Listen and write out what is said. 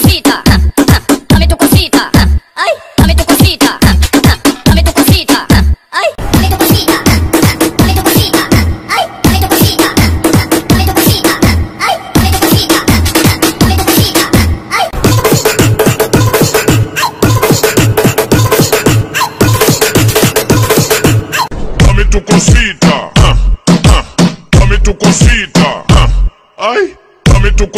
cosita, dame tu cosita, ay, dame tu cosita, dame tu cosita, ay, dame tu cosita, dame tu cosita, ay, dame tu cosita, dame tu cosita, ay, dame tu cosita, dame tu cosita, ay, dame tu cosita, dame tu cosita, ay, dame tu cosita.